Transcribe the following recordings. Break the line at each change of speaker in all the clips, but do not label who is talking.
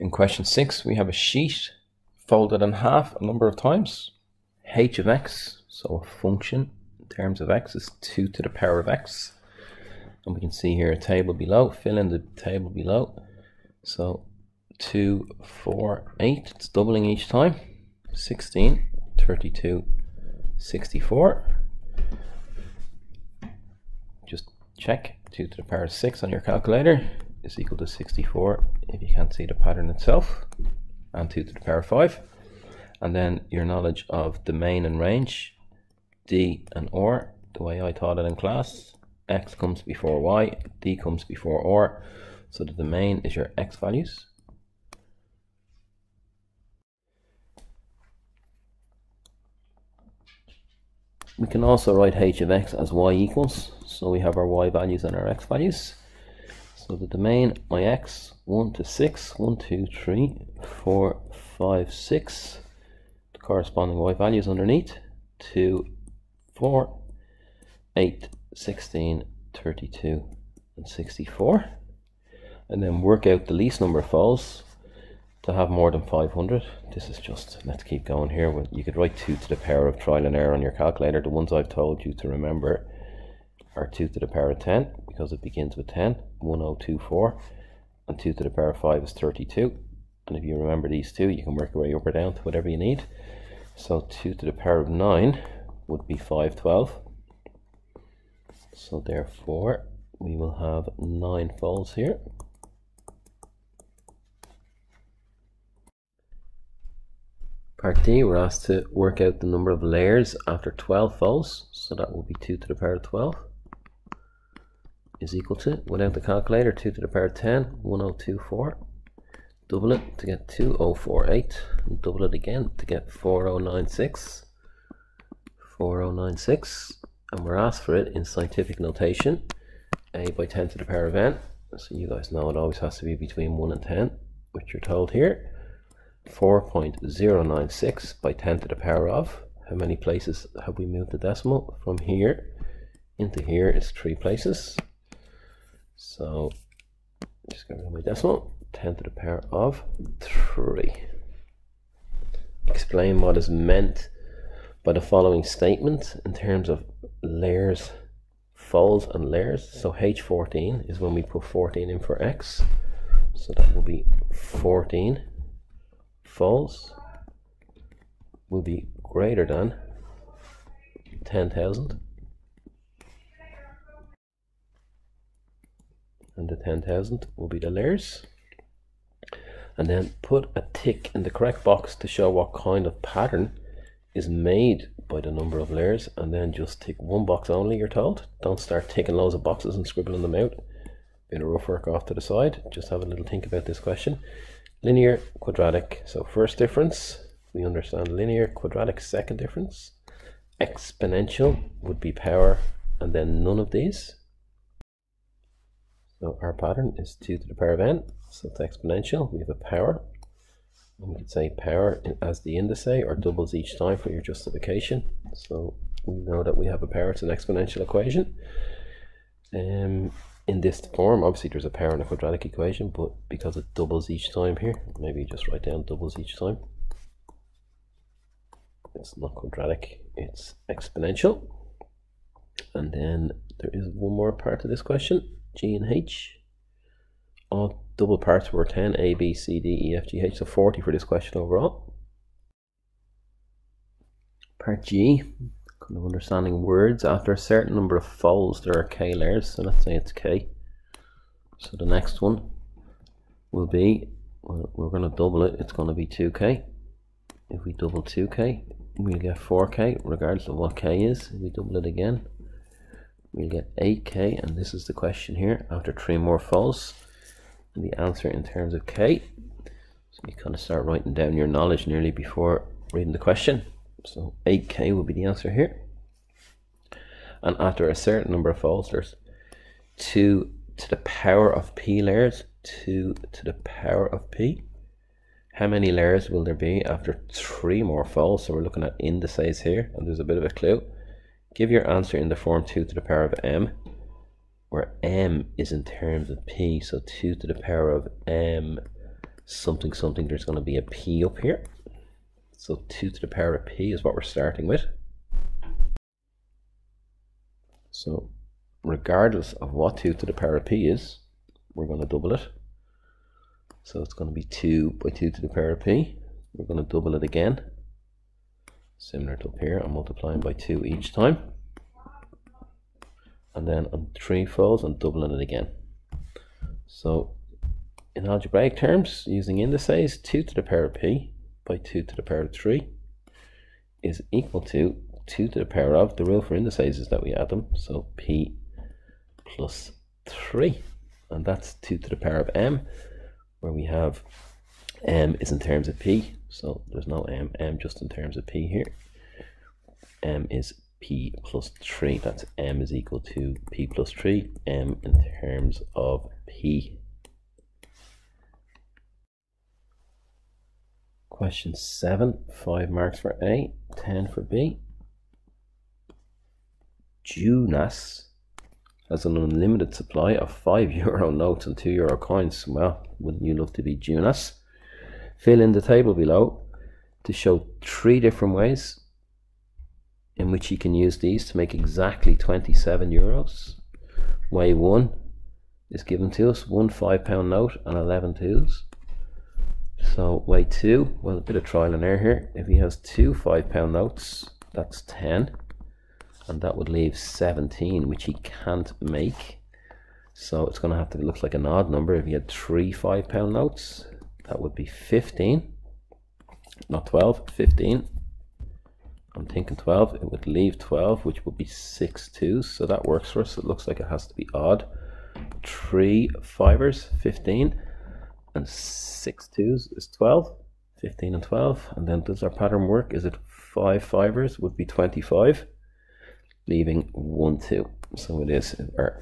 In question six, we have a sheet folded in half a number of times. h of x, so a function in terms of x is 2 to the power of x. And we can see here a table below, fill in the table below. So 2, 4, 8, it's doubling each time. 16, 32, 64. Just check 2 to the power of 6 on your calculator is equal to 64 if you can't see the pattern itself and 2 to the power 5 and then your knowledge of domain and range d and or the way I taught it in class x comes before y d comes before or so the domain is your x values. We can also write h of x as y equals. So we have our y values and our x values so the domain ix 1 to 6, 1, 2, 3, 4, 5, 6. The corresponding y values underneath 2, 4, 8, 16, 32, and 64. And then work out the least number of falls to have more than 500. This is just, let's keep going here. You could write 2 to the power of trial and error on your calculator. The ones I've told you to remember are 2 to the power of 10 because it begins with 10, 1024, and 2 to the power of 5 is 32. And if you remember these two, you can work your way up or down to whatever you need. So 2 to the power of 9 would be 512. So therefore, we will have 9 folds here. Part D, we're asked to work out the number of layers after 12 folds. So that will be 2 to the power of 12 is equal to, without the calculator, 2 to the power 10, 1024. Double it to get 2048. And double it again to get 4096. 4096. And we're asked for it in scientific notation. A by 10 to the power of n. So you guys know it always has to be between 1 and 10, which you're told here. 4.096 by 10 to the power of. How many places have we moved the decimal? From here into here is three places. So just rid of my decimal. 10 to the power of 3. Explain what is meant by the following statement in terms of layers, folds and layers. So H14 is when we put 14 in for X. So that will be 14 folds will be greater than 10,000 and the 10,000 will be the layers. And then put a tick in the correct box to show what kind of pattern is made by the number of layers and then just tick one box only you're told. Don't start ticking loads of boxes and scribbling them out. Bit of rough work off to the side. Just have a little think about this question. Linear quadratic so first difference. We understand linear quadratic second difference. Exponential would be power and then none of these so our pattern is 2 to the power of n, so it's exponential. We have a power. And we could say power as the indice or doubles each time for your justification. So we know that we have a power, it's an exponential equation. Um, in this form, obviously there's a power in a quadratic equation, but because it doubles each time here, maybe just write down doubles each time. It's not quadratic, it's exponential. And then there is one more part to this question. G and H. All double parts were 10, A, B, C, D, E, F, G, H. So 40 for this question overall. Part G, kind of understanding words. After a certain number of folds, there are K layers. So let's say it's K. So the next one will be, we're going to double it. It's going to be 2K. If we double 2K, we'll get 4K, regardless of what K is. If we double it again, we'll get 8k and this is the question here after three more false and the answer in terms of k. So you kind of start writing down your knowledge nearly before reading the question. So 8k will be the answer here. And after a certain number of false there's 2 to the power of p layers 2 to the power of p. How many layers will there be after three more false so we're looking at indices here and there's a bit of a clue Give your answer in the form 2 to the power of m, where m is in terms of p, so 2 to the power of m something something, there's going to be a p up here. So 2 to the power of p is what we're starting with. So regardless of what 2 to the power of p is, we're going to double it. So it's going to be 2 by 2 to the power of p. We're going to double it again. Similar to up here, I'm multiplying by 2 each time. And then on 3 folds, I'm doubling it again. So in algebraic terms, using indices, 2 to the power of p by 2 to the power of 3 is equal to 2 to the power of, the rule for indices is that we add them, so p plus 3. And that's 2 to the power of m, where we have m is in terms of p, so there's no m, m just in terms of p here. m is p plus 3, that's m is equal to p plus 3, m in terms of p. Question 7, 5 marks for A, 10 for B. Junas has an unlimited supply of 5 euro notes and 2 euro coins. Well, wouldn't you love to be Junas? Fill in the table below to show three different ways in which you can use these to make exactly 27 euros. Way 1 is given to us, one £5 note and 11 twos. So way two, well, a bit of trial and error here. If he has two five pound notes, that's 10. And that would leave 17, which he can't make. So it's going to have to look like an odd number. If he had three five pound notes, that would be 15. Not 12, 15. I'm thinking 12. It would leave 12, which would be six twos. So that works for us. It looks like it has to be odd. Three fivers, 15 and six twos is 12 15 and 12 and then does our pattern work is it five fivers would be 25 leaving one two so it is our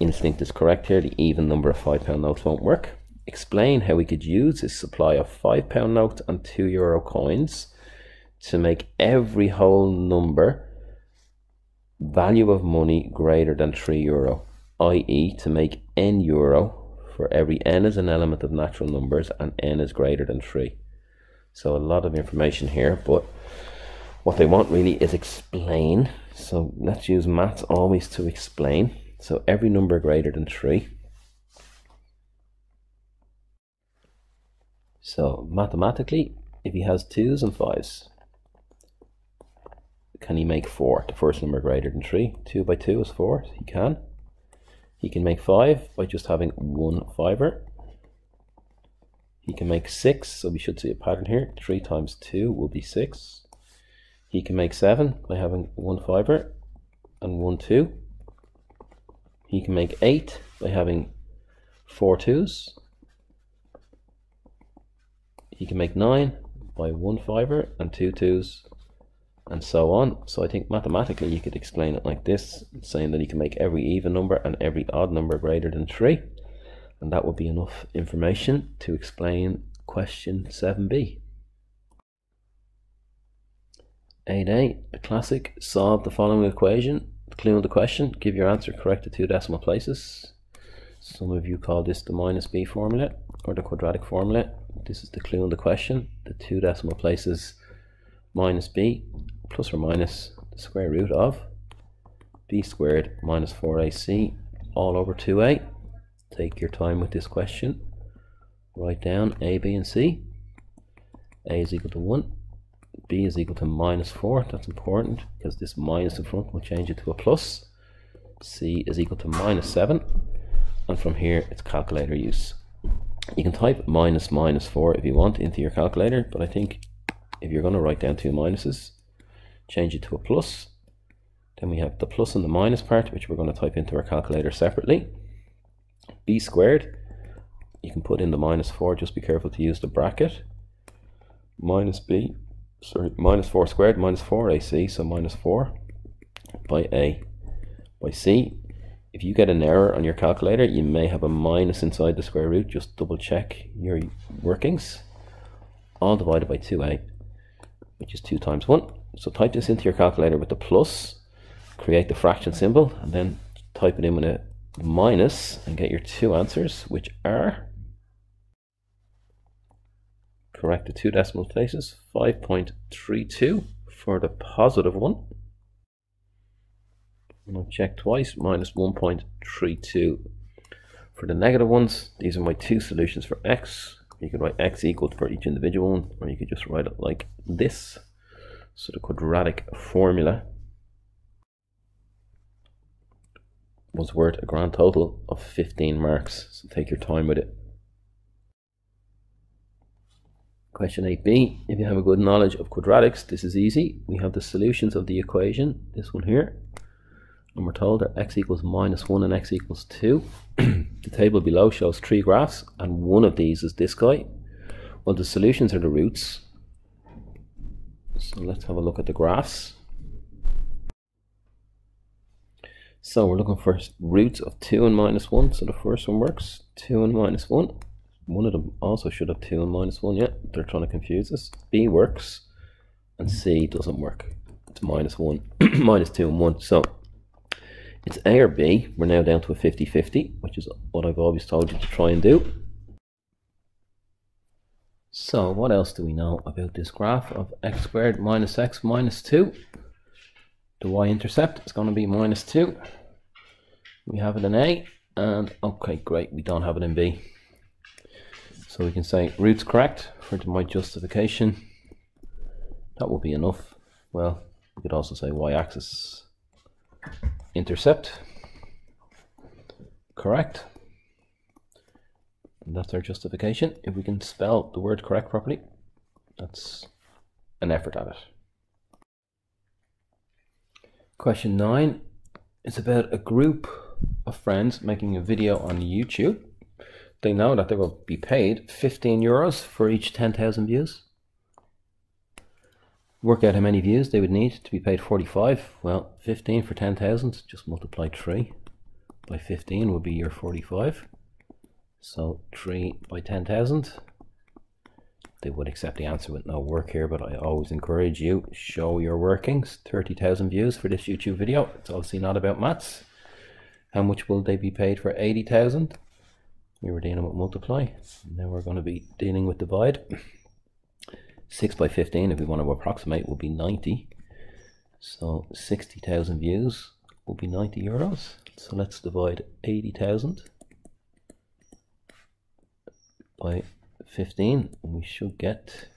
instinct is correct here the even number of five pound notes won't work explain how we could use this supply of five pound notes and two euro coins to make every whole number value of money greater than three euro i.e. to make n euro for every n is an element of natural numbers and n is greater than 3. So a lot of information here, but what they want really is explain. So let's use maths always to explain. So every number greater than 3. So mathematically, if he has 2s and 5s, can he make 4? The first number greater than 3. 2 by 2 is 4. He can. He can make 5 by just having one fiver. He can make 6, so we should see a pattern here. 3 times 2 will be 6. He can make 7 by having one fiver and one 2. He can make 8 by having four twos. He can make 9 by one fiver and two twos and so on. So I think mathematically you could explain it like this, saying that you can make every even number and every odd number greater than 3. And that would be enough information to explain question 7b. 8a, a classic, solve the following equation. The clue in the question, give your answer correct to two decimal places. Some of you call this the minus b formula or the quadratic formula. This is the clue in the question. The two decimal places minus b plus or minus the square root of b squared minus 4ac all over 2a. Take your time with this question. Write down a, b and c. a is equal to 1. b is equal to minus 4. That's important because this minus in front will change it to a plus. c is equal to minus 7. And from here it's calculator use. You can type minus minus 4 if you want into your calculator, but I think if you're going to write down two minuses, change it to a plus. Then we have the plus and the minus part, which we're going to type into our calculator separately. b squared, you can put in the minus 4, just be careful to use the bracket. Minus b, sorry, minus 4 squared, minus 4ac, so minus 4 by a by c. If you get an error on your calculator, you may have a minus inside the square root. Just double check your workings. All divided by 2a, which is 2 times 1. So type this into your calculator with the plus, create the fraction symbol, and then type it in with a minus and get your two answers, which are correct the two decimal places, 5.32 for the positive one. I'll check twice, minus 1.32 for the negative ones. These are my two solutions for x. You could write x equal for each individual one, or you could just write it like this. So the quadratic formula was worth a grand total of 15 marks. So take your time with it. Question 8b, if you have a good knowledge of quadratics, this is easy. We have the solutions of the equation, this one here, and we're told that x equals minus 1 and x equals 2. the table below shows three graphs, and one of these is this guy. Well, the solutions are the roots. So let's have a look at the graphs. So we're looking for roots of 2 and minus 1. So the first one works. 2 and minus 1. One of them also should have 2 and minus 1. Yeah, they're trying to confuse us. B works. And C doesn't work. It's minus 1. minus 2 and 1. So it's A or B. We're now down to a 50-50, which is what I've always told you to try and do. So what else do we know about this graph of x squared minus x minus 2? The y-intercept is going to be minus 2. We have it in A, and okay, great, we don't have it in B. So we can say roots correct for my justification. That will be enough. Well, we could also say y-axis intercept. Correct. And that's our justification. If we can spell the word correct properly, that's an effort at it. Question 9 is about a group of friends making a video on YouTube. They know that they will be paid 15 euros for each 10,000 views work out how many views they would need to be paid 45 well 15 for 10,000 just multiply 3 by 15 would be your 45 so 3 by 10,000 they would accept the answer with no work here but I always encourage you show your workings. 30,000 views for this YouTube video. It's obviously not about maths. How much will they be paid for 80,000 we were dealing with multiply. Now we're going to be dealing with divide 6 by 15, if we want to approximate, will be 90. So 60,000 views will be 90 euros. So let's divide 80,000 by 15 and we should get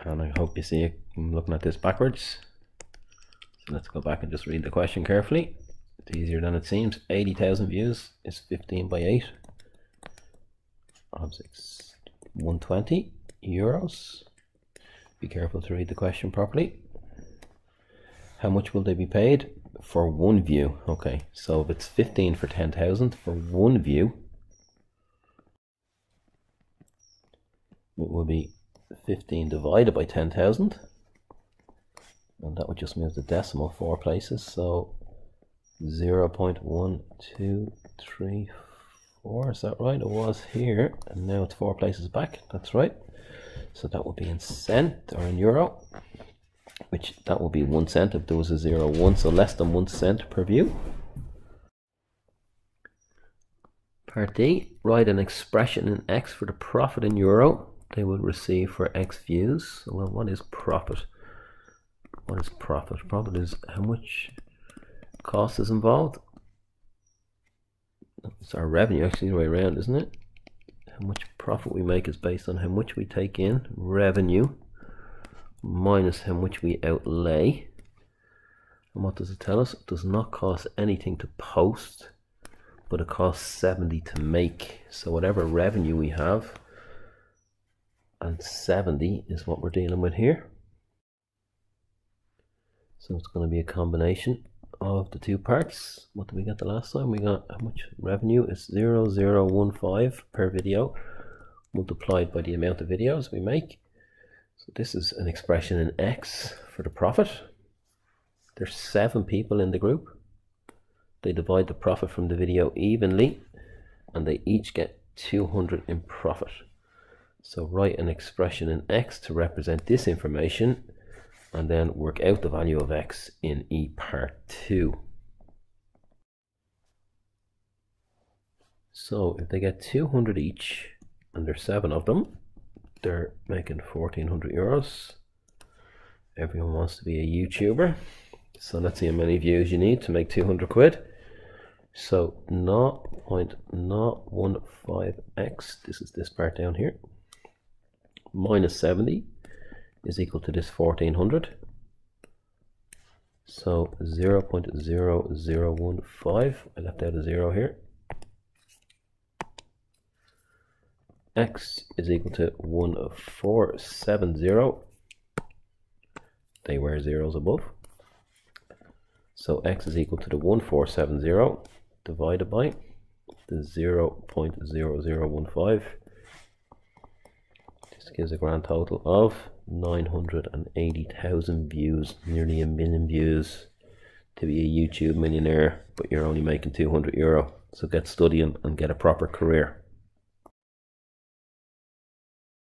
and I hope you see I'm looking at this backwards so let's go back and just read the question carefully it's easier than it seems 80,000 views is 15 by 8 objects. 120 euros. Be careful to read the question properly. How much will they be paid? For one view. Okay so if it's 15 for 10,000 for one view it will be 15 divided by 10,000 and that would just move the decimal four places so 0 0.123 four, is that right? It was here, and now it's four places back, that's right. So that will be in cent or in euro, which that will be one cent if there was a zero one, so less than one cent per view. Part D, write an expression in X for the profit in euro they will receive for X views. Well, what is profit? What is profit? Profit is how much cost is involved it's our revenue. Actually the way around isn't it? How much profit we make is based on how much we take in revenue minus how much we outlay. And what does it tell us? It does not cost anything to post but it costs 70 to make. So whatever revenue we have and 70 is what we're dealing with here. So it's going to be a combination of the two parts. What did we get the last time? We got how much revenue is 0015 per video multiplied by the amount of videos we make. So this is an expression in X for the profit. There's seven people in the group. They divide the profit from the video evenly and they each get 200 in profit. So write an expression in X to represent this information and then work out the value of x in E part 2. So if they get 200 each, and there's seven of them, they're making 1400 euros. Everyone wants to be a YouTuber. So let's see how many views you need to make 200 quid. So 0.015x, this is this part down here, minus 70 is equal to this 1400. So 0 0.0015, I left out a zero here. x is equal to 1470. They were zeros above. So x is equal to the 1470 divided by the 0 0.0015. This gives a grand total of 980,000 views, nearly a million views to be a YouTube millionaire, but you're only making 200 euro. So get studying and get a proper career.